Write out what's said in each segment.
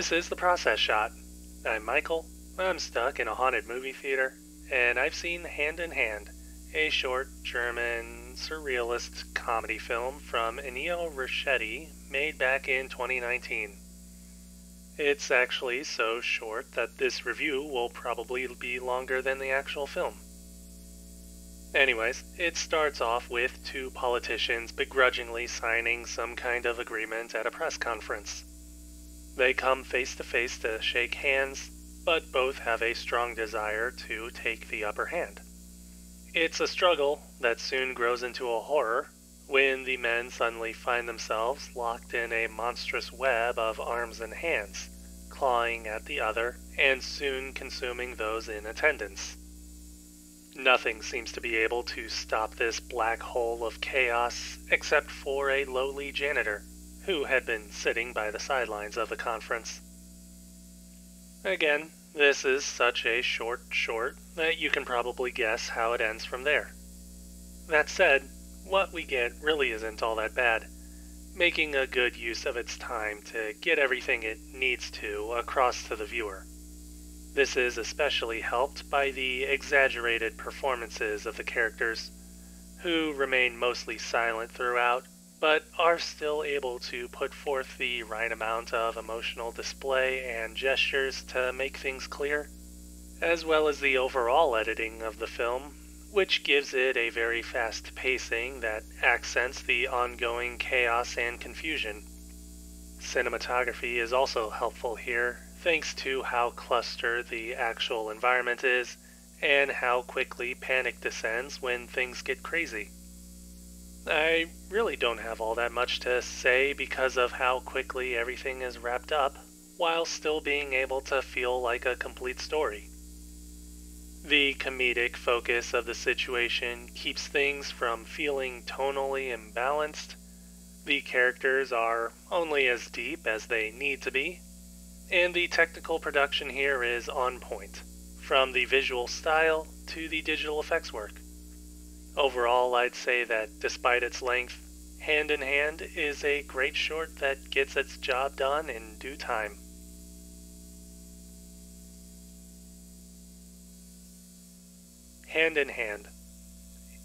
This is the process shot. I'm Michael. I'm stuck in a haunted movie theater, and I've seen Hand in Hand, a short German surrealist comedy film from Ennio Ruschetti made back in 2019. It's actually so short that this review will probably be longer than the actual film. Anyways, it starts off with two politicians begrudgingly signing some kind of agreement at a press conference. They come face to face to shake hands, but both have a strong desire to take the upper hand. It's a struggle that soon grows into a horror when the men suddenly find themselves locked in a monstrous web of arms and hands, clawing at the other and soon consuming those in attendance. Nothing seems to be able to stop this black hole of chaos except for a lowly janitor who had been sitting by the sidelines of the conference. Again, this is such a short short that you can probably guess how it ends from there. That said, what we get really isn't all that bad, making a good use of its time to get everything it needs to across to the viewer. This is especially helped by the exaggerated performances of the characters, who remain mostly silent throughout, but are still able to put forth the right amount of emotional display and gestures to make things clear, as well as the overall editing of the film, which gives it a very fast pacing that accents the ongoing chaos and confusion. Cinematography is also helpful here, thanks to how clustered the actual environment is and how quickly panic descends when things get crazy. I really don't have all that much to say because of how quickly everything is wrapped up, while still being able to feel like a complete story. The comedic focus of the situation keeps things from feeling tonally imbalanced. The characters are only as deep as they need to be, and the technical production here is on point, from the visual style to the digital effects work. Overall, I'd say that despite its length, Hand in Hand is a great short that gets its job done in due time. Hand in Hand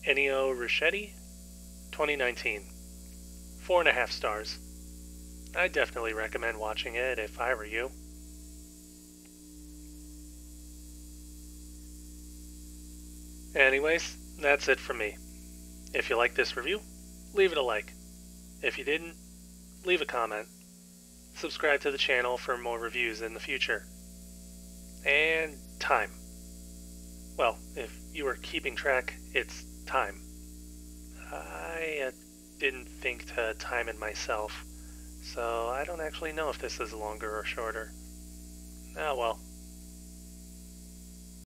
Ennio Ruschetti 2019 Four and a half stars. I definitely recommend watching it if I were you. Anyways, that's it from me. If you like this review, leave it a like. If you didn't, leave a comment. Subscribe to the channel for more reviews in the future. And time. Well, if you were keeping track, it's time. I uh, didn't think to time it myself, so I don't actually know if this is longer or shorter. Ah well.